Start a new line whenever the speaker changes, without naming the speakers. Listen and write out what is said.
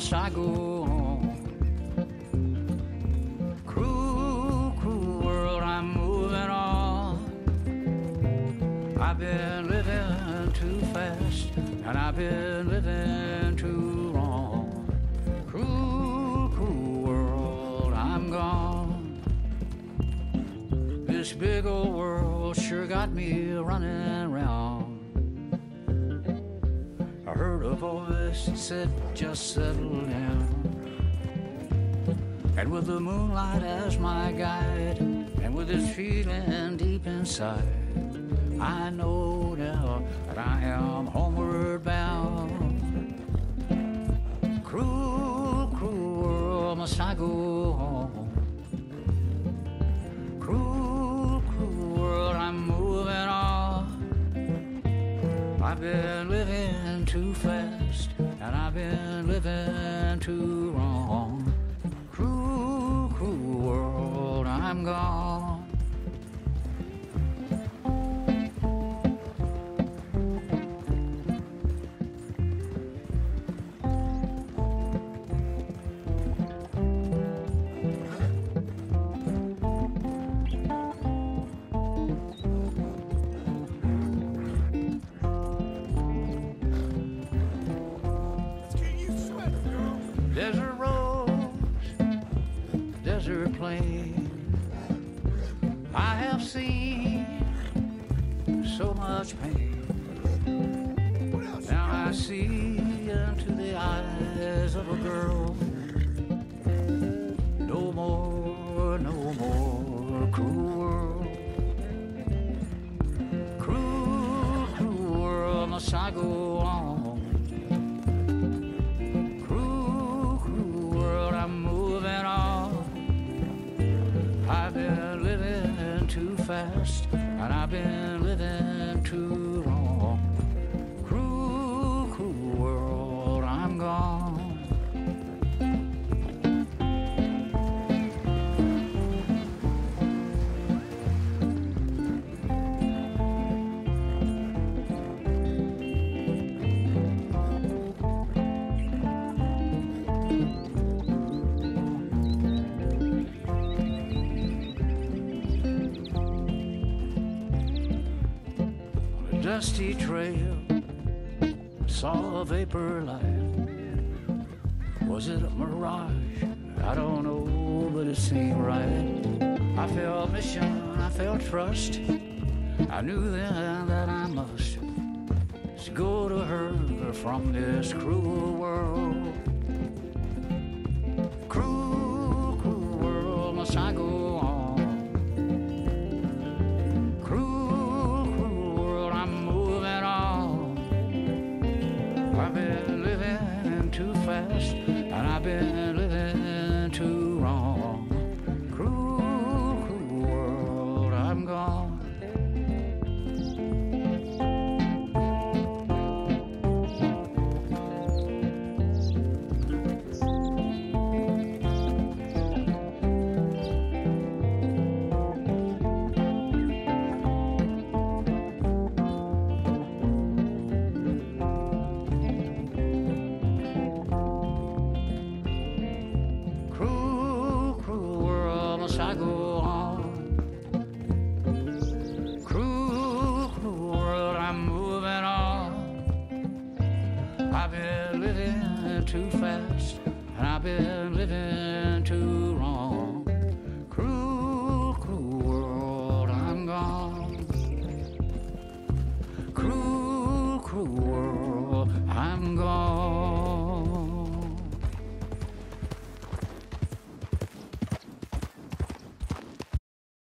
must I go on? Cruel, cruel world, I'm moving on. I've been living too fast, and I've been living too wrong. Cruel, cruel world, I'm gone. This big old world sure got me running round. That said, just settle down. And with the moonlight as my guide, and with this feeling deep inside, I know now that I am homeward bound. Cruel, cruel world, must I go home? Cruel, cruel world, I'm moving on. I've been living too fast, I've been living too wrong. Cruel, cruel world, I'm gone. Desert plain. I have seen so much pain. Now I see into the eyes of a girl. Fast, and I've been living too dusty trail, saw a vapor light. Was it a mirage? I don't know, but it seemed right. I felt mission, I felt trust. I knew then that I must go to her from this cruel world. Fast, and I've been I go on? Cruel, cruel world, I'm moving on. I've been living too fast, and I've been living too wrong.